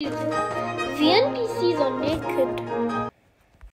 The NPCs are naked.